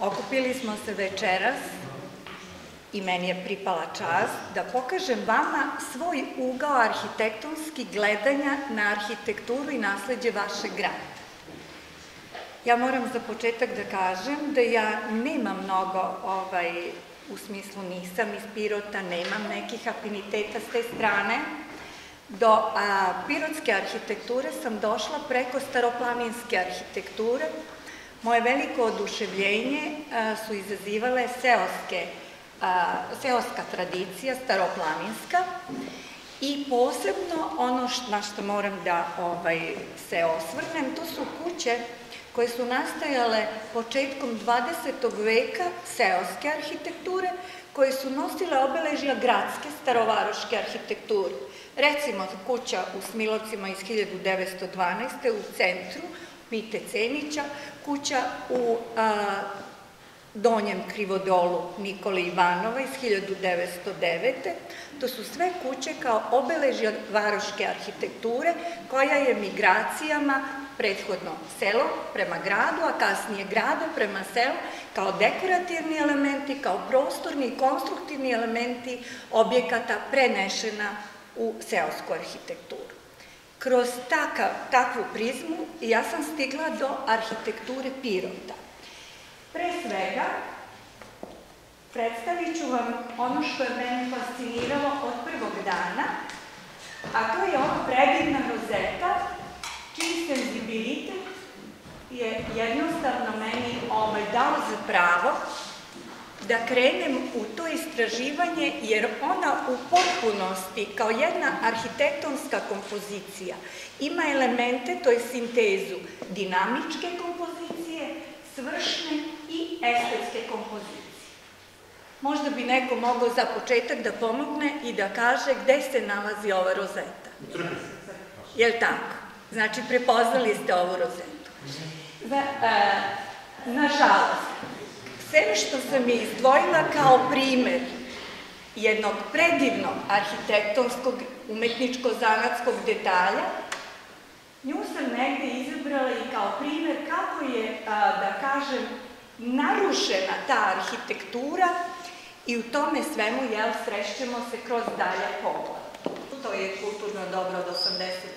Okupili smo se večeras i meni je pripala čast da pokažem vama svoj ugao arhitektonski gledanja na arhitekturu i nasledđe vašeg grada. Ja moram za početak da kažem da ja nemam mnogo, ovaj, u smislu nisam iz Pirota, nemam nekih afiniteta s te strane. Do a, pirotske arhitekture sam došla preko staroplaninske arhitekture, Moje veliko oduševljenje su izazivale seoske, seoska tradicija, staroplaninska, i posebno ono na što moram da ovaj, se osvrnem, to su kuće koje su nastajale početkom 20. veka seoske arhitekture, koje su nosile obeležja gradske starovaroške arhitekture. Recimo kuća u Smilovcima iz 1912. u centru, Pite Cenića, kuća u Donjem Krivodolu Nikole Ivanova iz 1909. To su sve kuće kao obeležja varoške arhitekture koja je migracijama prethodno selo prema gradu, a kasnije grada prema selu, kao dekorativni elementi, kao prostorni i konstruktivni elementi objekata prenešena u seosku arhitekturu. Kroz takav, takvu prizmu ja sam stigla do arhitekture Pirota. Pre svega, predstavit ću vam ono što je meni fasciniralo od prvog dana, a to je ova predivna rozeta, čiji senzibilitet je jednostavno meni ovaj, dao za pravo da krenem u to istraživanje, jer ona u potpunosti, kao jedna arhitektonska kompozicija, ima elemente, to je sintezu dinamičke kompozicije, svršne i estetske kompozicije. Možda bi neko mogao za početak da pomogne i da kaže gde se nalazi ova rozeta. Jel tako? Znači, prepoznali ste ovu rozetu. Za, e, nažalost, Sve što sam je izdvojila kao primer jednog predivnog arhitektonskog, umetničko-zanatskog detalja, nju sam negde izabrala i kao primer kako je, da kažem, narušena ta arhitektura i u tome svemu, jel, srećemo se kroz dalja pogled. To je kulturno dobro od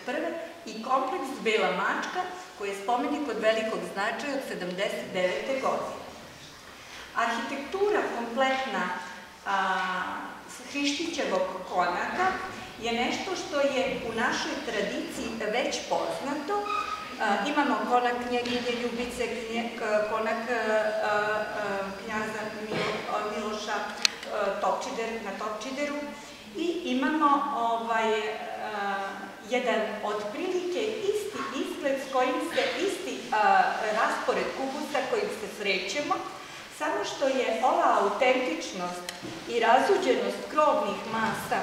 81. i kompleks Bela mačka, koji je spomenik od velikog značaja od 79. godine. Arhitektura kompletna Hrištićevog konaka je nešto što je u našoj tradiciji već poznato. Imamo konak knjaginje Ljubice, konak knjaza Miloša Topčider, na Topčideru i imamo ovaj, jedan otprilike isti izgled s kojim se isti raspored kubusa kojim se srećemo, Samo što je ova autentičnost i razuđenost krovnih masa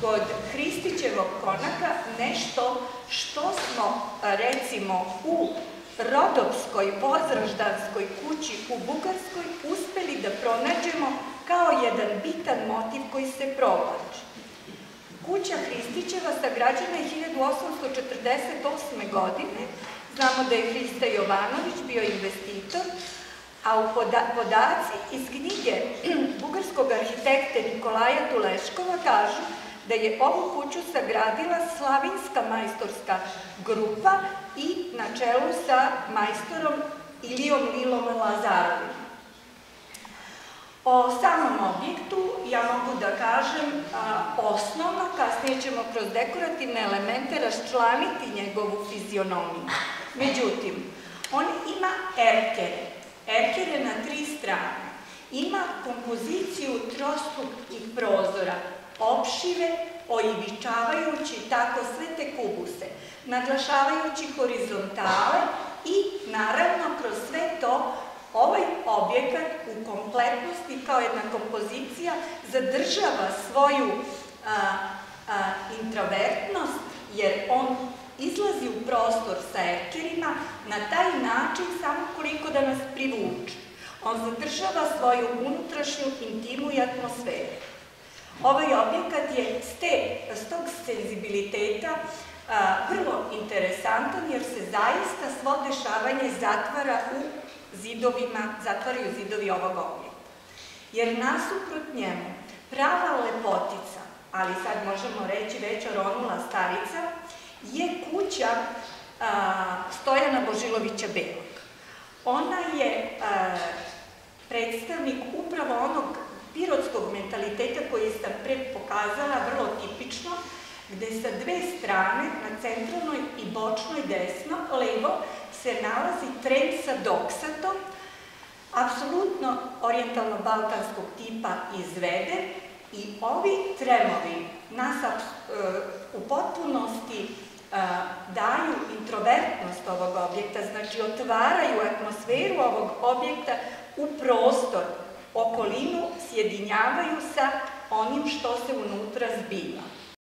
kod Hristićevog konaka nešto što smo, recimo, u rodovskoj, pozraždanskoj kući u Bugarskoj uspeli da pronađemo kao jedan bitan motiv koji se provlači. Kuća Hristićeva sagrađena je 1848. godine. Znamo da je Hrista Jovanović bio investitor, a u poda podaci iz knjige bugarskog arhitekte Nikolaja Tuleškova kažu da je ovu kuću sagradila slavinska majstorska grupa i na čelu sa majstorom Ilijom Lilom Lazarovim. O samom objektu ja mogu da kažem a, osnovno, kasnije ćemo kroz dekorativne elemente raščlaniti njegovu fizionomiju. Međutim, on ima erkere, Erker na tri strane. Ima kompoziciju trostrukih prozora, opšive, oivičavajući tako sve te kubuse, naglašavajući horizontale i, naravno, kroz sve to ovaj objekat u kompletnosti kao jedna kompozicija zadržava svoju introvertnost, jer on izlazi u prostor sa erkerima na taj način samo koliko da nas privuče. On zadržava svoju unutrašnju intimu i atmosferu. Ovaj objekat je s, tog senzibiliteta vrlo interesantan jer se zaista svo dešavanje zatvara u zidovima, zatvaraju zidovi ovog objekta. Jer nasuprot njemu prava lepotica, ali sad možemo reći već oronula starica, je kuća Stojana Božilovića Belog. Ona je predstavnik upravo onog pirotskog mentaliteta koji sam pre pokazala, vrlo tipično, gde sa dve strane, na centralnoj i bočnoj desno, levo, se nalazi tren sa doksatom, apsolutno orijentalno-balkanskog tipa izveden i ovi tremovi nas u potpunosti daju introvertnost ovog objekta, znači otvaraju atmosferu ovog objekta u prostor, okolinu sjedinjavaju sa onim što se unutra zbiva.